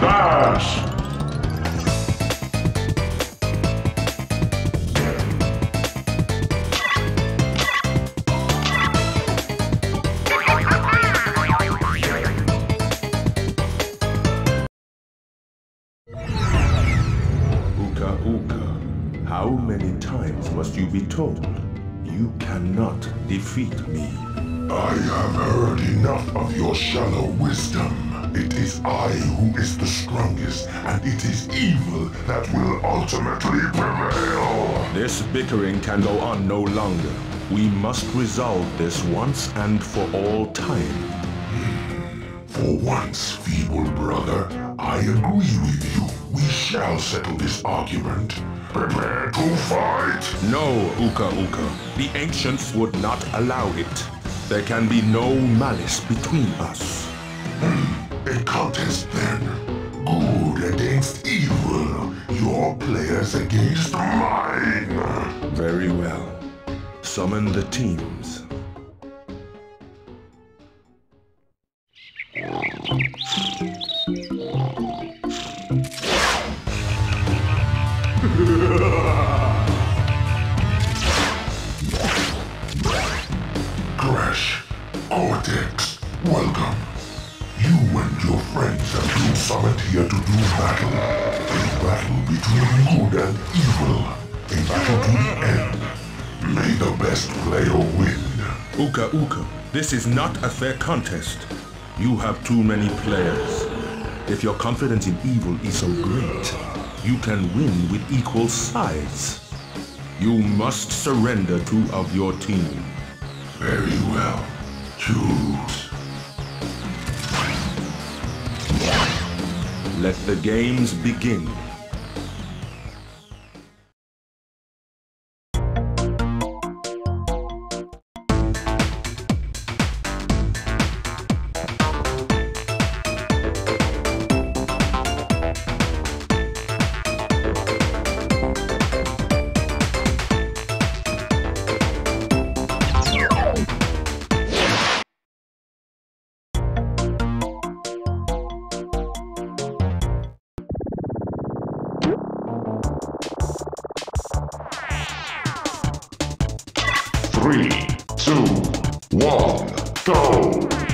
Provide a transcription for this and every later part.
Dash! Uka Uka, how many times must you be told? You cannot defeat me. I have heard enough of your shallow wisdom. It is I who is the strongest, and it is evil that will ultimately prevail. This bickering can go on no longer. We must resolve this once and for all time. For once, feeble brother, I agree with you. We shall settle this argument. Prepare to fight! No, Uka Uka. The ancients would not allow it. There can be no malice between us. Players against mine. Very well. Summon the teams. Crash, Cortex, welcome. You and your friends have been summoned here to do battle. A battle between good and evil. A battle to the end. May the best player win. Uka Uka, this is not a fair contest. You have too many players. If your confidence in evil is so great, you can win with equal sides. You must surrender two of your team. Very well. Choose. Let the games begin. Go!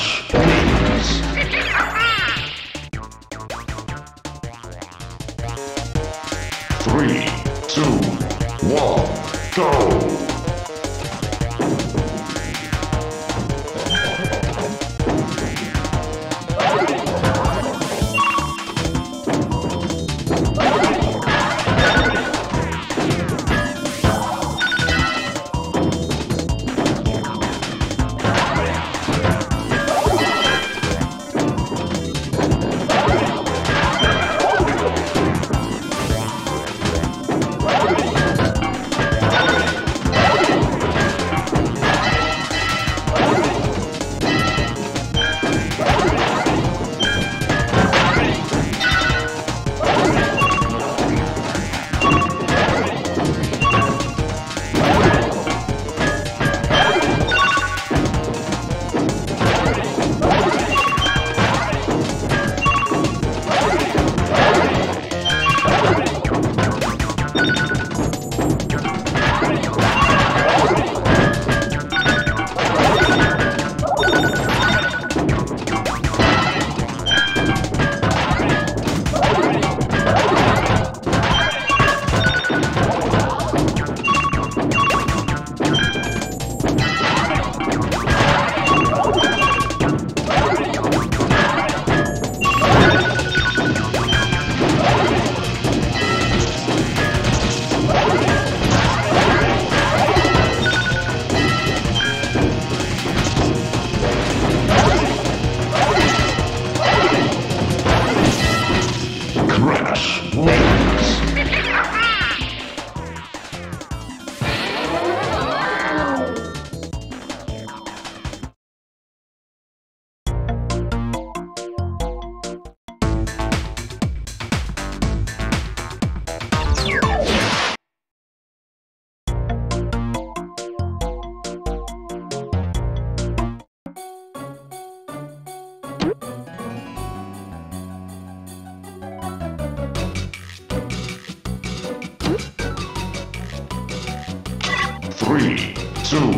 Crush. Three, two,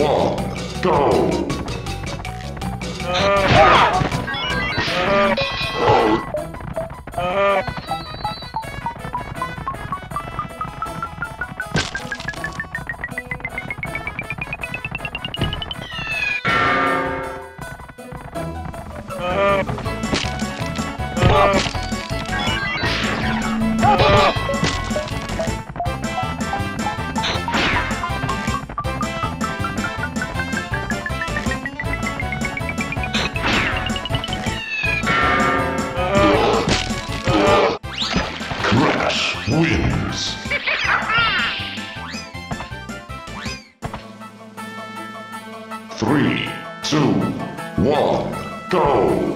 one, go! Crash wins. Three, two, one, go!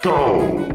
Go!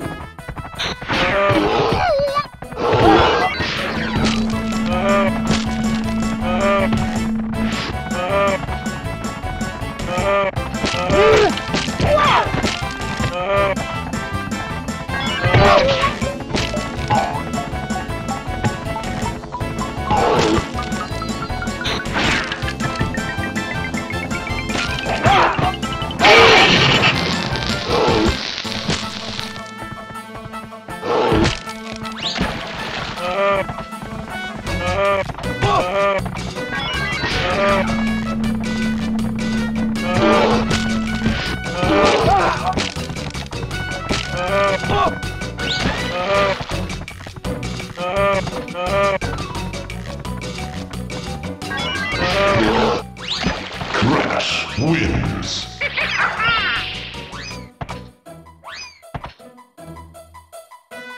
Crash wins.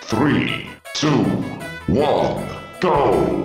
Three, two, one, go!